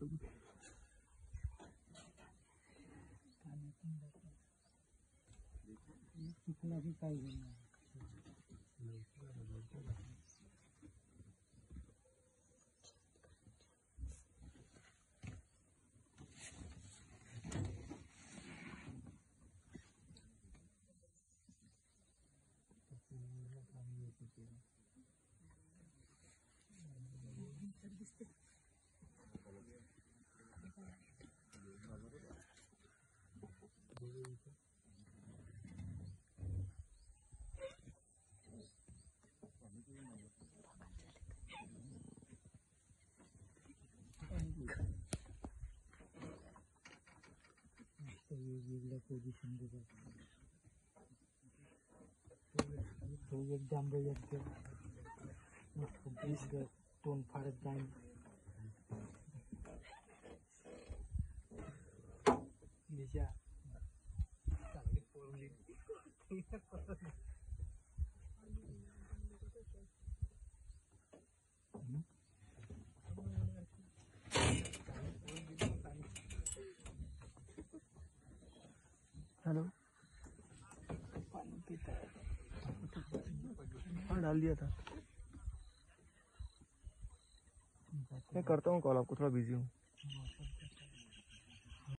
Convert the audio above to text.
tudo. Tá metendo aqui. Fica na ventagem. Não, claro, não. Thank you. যেগুলো খুবই সুন্দর বইয়ের দাম বইয়ের বিশ টন ফাড়ের দাম Yeah. है हाँ डाल दिया था। मैं करता हूँ कॉल आपको थोड़ा बिज़ी हूँ।